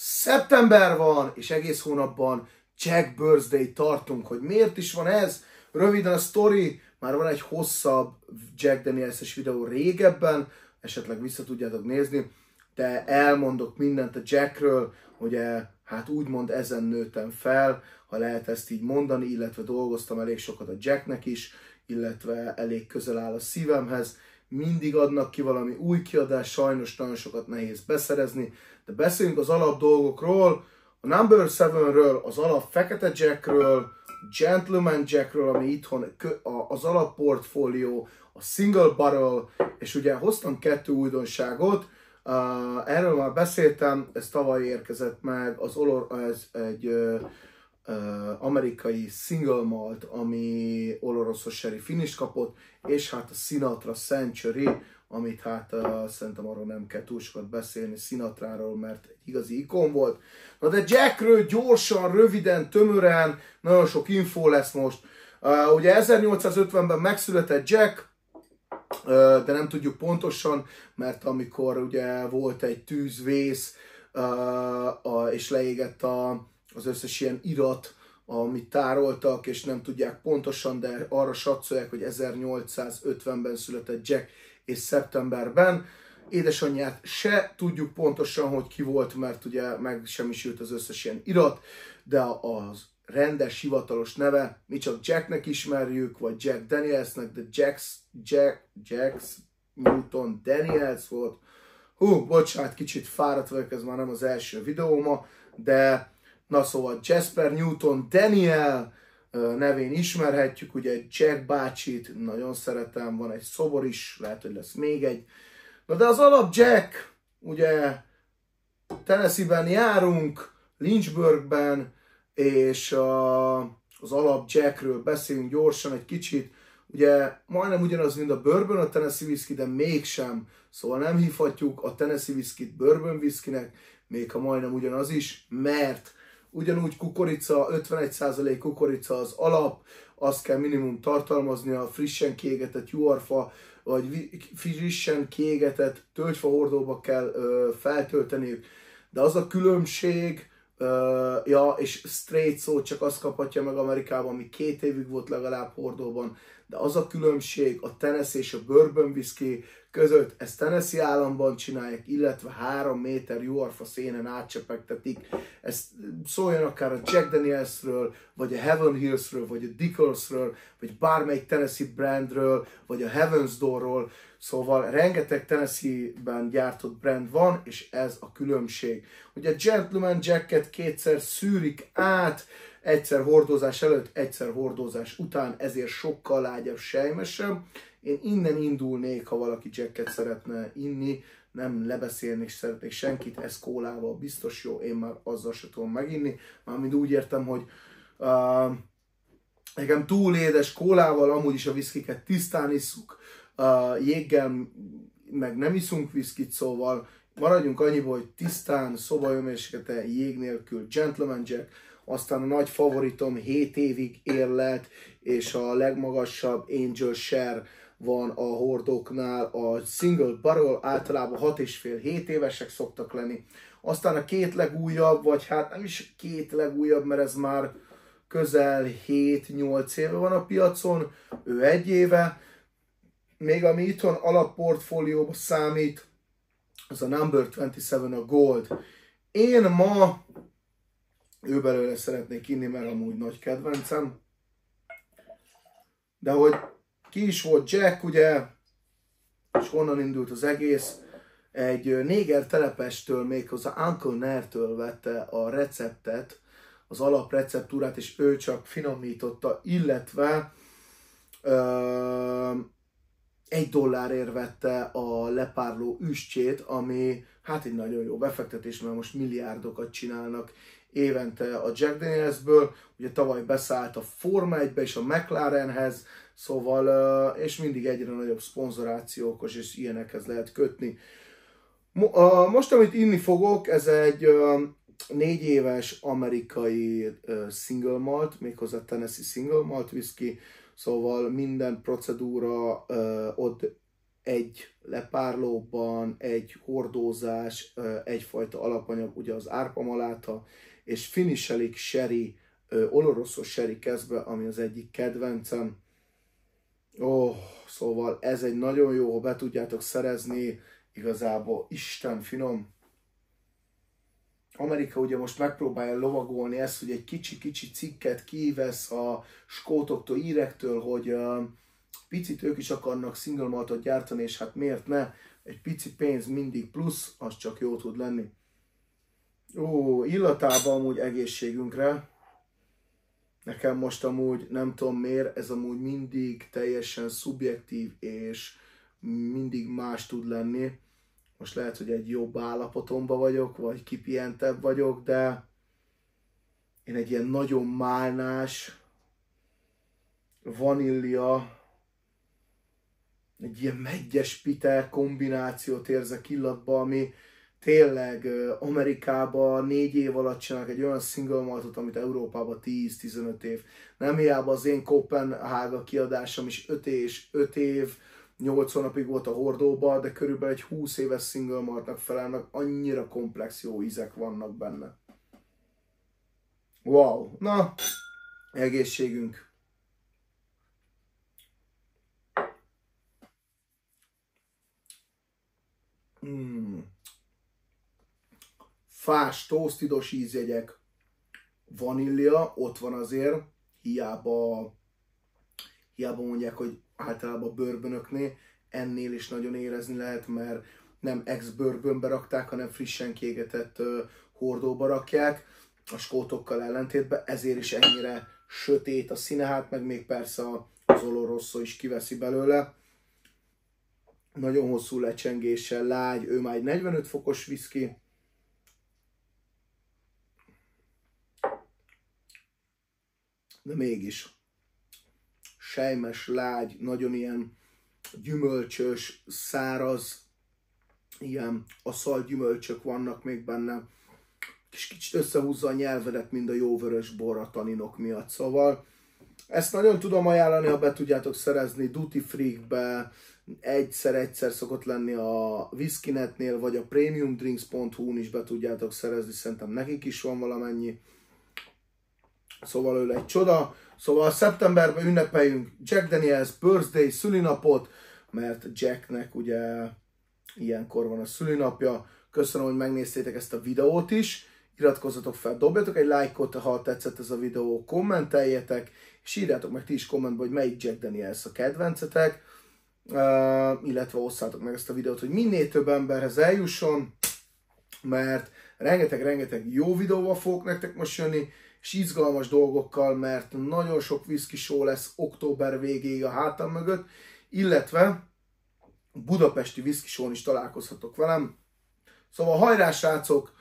Szeptember van, és egész hónapban Jack Birthday tartunk. Hogy miért is van ez? Röviden a story, már van egy hosszabb Jack Daniels-es videó régebben, esetleg vissza tudjátok nézni, de elmondok mindent a Jackről, ugye hát úgymond ezen nőttem fel, ha lehet ezt így mondani, illetve dolgoztam elég sokat a Jacknek is, illetve elég közel áll a szívemhez. Mindig adnak ki valami új kiadás, sajnos nagyon sokat nehéz beszerezni, de beszéljünk az alap dolgokról, a Number 7-ről, az alap Fekete Jackről, Gentleman Jackről, ami itthon az alapportfólió, a Single Barrel, és ugye hoztam kettő újdonságot, erről már beszéltem, ez tavaly érkezett meg, az olor, ez egy amerikai single malt, ami oloroszos sherry finish kapott, és hát a Sinatra Century, amit hát uh, szerintem arról nem kell túl sokat beszélni Sinatráról, mert egy igazi ikon volt. Na de Jackről gyorsan, röviden, tömören, nagyon sok info lesz most. Uh, ugye 1850-ben megszületett Jack, uh, de nem tudjuk pontosan, mert amikor ugye volt egy tűzvész, uh, uh, és leégett a, az összes ilyen irat, amit tároltak, és nem tudják pontosan, de arra satszolják, hogy 1850-ben született Jack, és szeptemberben. Édesanyját se tudjuk pontosan, hogy ki volt, mert ugye megsemmisült az összes ilyen irat, de az rendes, hivatalos neve, mi csak Jacknek ismerjük, vagy Jack Danielsnek, de Jax, Jack, Jax Newton Daniels volt. Hú, bocsánat, kicsit fáradt vagyok, ez már nem az első videóma, de na szóval Jasper Newton Daniel, nevén ismerhetjük, ugye Jack bácsit, nagyon szeretem, van egy szobor is, lehet, hogy lesz még egy. Na de az alap Jack, ugye Tennessee-ben járunk, Lynchburgben, és az alap Jackről beszélünk gyorsan egy kicsit. Ugye majdnem ugyanaz, mint a bourbon, a Tennessee whisky, de mégsem. Szóval nem hívhatjuk a Tennessee whisky bourbon whiskynek, még ha majdnem ugyanaz is, mert ugyanúgy kukorica, 51% kukorica az alap, azt kell minimum tartalmazni a frissen kiégetett juharfa, vagy frissen kiégetett tölgyfa hordóba kell ö, feltölteniük. De az a különbség, ö, ja, és straight szó csak azt kaphatja meg Amerikában, ami két évig volt legalább hordóban, de az a különbség a Tennessee és a Bourbon Whisky között, ezt Tennessee államban csinálják, illetve három méter juharfa szénen átcsepegtetik. Ezt szóljon akár a Jack Danielsről, vagy a Heaven Hillsről, vagy a Dickersről, vagy bármelyik Tennessee brandről, vagy a Heaven's Doorról. Szóval rengeteg Tennessee-ben gyártott brand van, és ez a különbség. Ugye a Gentleman Jacket kétszer szűrik át, egyszer hordozás előtt, egyszer hordozás után, ezért sokkal lágyabb, sejmesebb. Én innen indulnék, ha valaki jacket szeretne inni, nem lebeszélni és szeretnék senkit, ez kólával biztos jó, én már azzal se tudom meginni, mármint úgy értem, hogy uh, nekem túl édes kólával, amúgy is a viszkiket tisztán isszuk, uh, jéggel meg nem iszunk viszkit, szóval maradjunk annyiból, hogy tisztán, szobajöméseket jég nélkül, Gentleman Jack, aztán a nagy favoritom 7 évig érlelt, és a legmagasabb Angel Share van a hordóknál, a single barrel általában 6,5-7 évesek szoktak lenni. Aztán a két legújabb, vagy hát nem is két legújabb, mert ez már közel 7-8 éve van a piacon, ő egy éve. Még ami itthon alapportfólióba számít, az a Number 27 a Gold. Én ma ő belőle szeretnék inni, mert amúgy nagy kedvencem. De hogy ki is volt Jack, ugye, és honnan indult az egész, egy néger telepestől, méghozzá Uncle Nertől vette a receptet, az alapreceptúrát, és ő csak finomította, illetve ö, egy dollárért vette a lepárló üstjét, ami hát egy nagyon jó befektetés, mert most milliárdokat csinálnak évente a Jack Danielsből, ugye tavaly beszállt a Forma 1-be és a McLarenhez, szóval, és mindig egyre nagyobb szponzorációkos és ilyenekhez lehet kötni. Most, amit inni fogok, ez egy négy éves amerikai single malt, méghozzá Tennessee single malt whisky, szóval minden procedúra ott egy lepárlóban, egy hordózás, egyfajta alapanyag, ugye az árpamaláta, és finiselik sherry, oloroszos sherry kezdve, ami az egyik kedvencem. Ó, oh, szóval ez egy nagyon jó, ha be tudjátok szerezni, igazából Isten finom. Amerika ugye most megpróbálja lovagolni ezt, hogy egy kicsi-kicsi cikket kivesz a skótoktól, írektől, hogy uh, picit ők is akarnak single maltot gyártani, és hát miért ne? Egy pici pénz mindig plusz, az csak jó tud lenni. Ó, illatában amúgy egészségünkre. Nekem most amúgy nem tudom miért, ez amúgy mindig teljesen szubjektív, és mindig más tud lenni. Most lehet, hogy egy jobb állapotomban vagyok, vagy kipihentebb vagyok, de én egy ilyen nagyon málnás, vanília, egy ilyen megyes piter kombinációt érzek illatba, ami tényleg Amerikában négy év alatt csinálnak egy olyan single maltot, amit Európában 10-15 év. Nem hiába az én Copenhaga kiadásom is 5 és 5 év, 8 hónapig volt a hordóba, de körülbelül egy 20 éves single maltnak felelnek, annyira komplex jó ízek vannak benne. Wow! Na, egészségünk! Mm. Fás, tosztidos ízjegyek, vanília, ott van azért, hiába, hiába mondják, hogy általában bőrbönöknél ennél is nagyon érezni lehet, mert nem ex-bőrbönbe rakták, hanem frissen kégetett uh, hordóba rakják, a skótokkal ellentétben, ezért is ennyire sötét a színe, hát meg még persze az olorosszó is kiveszi belőle nagyon hosszú lecsengéssel, lágy, ő már egy 45 fokos viszki. De mégis sejmes, lágy, nagyon ilyen gyümölcsös, száraz, ilyen aszal gyümölcsök vannak még benne, és kicsit összehúzza a nyelvedet, mint a jó vörös bor a taninok miatt. Szóval ezt nagyon tudom ajánlani, ha be tudjátok szerezni Duty Freakbe, egyszer-egyszer szokott lenni a Whiskinetnél, vagy a premiumdrinks.hu-n is be tudjátok szerezni, szerintem nekik is van valamennyi. Szóval ő egy csoda. Szóval szeptemberben ünnepeljünk Jack Daniels birthday szülinapot, mert Jacknek ugye ilyenkor van a szülinapja. Köszönöm, hogy megnéztétek ezt a videót is. Iratkozzatok fel, dobjatok egy lájkot, ha tetszett ez a videó, kommenteljetek, és írjátok meg ti is kommentbe, hogy melyik Jack Daniels a kedvencetek uh, illetve osszátok meg ezt a videót, hogy minél több emberhez eljusson, mert rengeteg-rengeteg jó videóval fogok nektek most jönni, és izgalmas dolgokkal, mert nagyon sok whisky show lesz október végéig a hátam mögött, illetve budapesti whisky show is találkozhatok velem. Szóval hajrá srácok,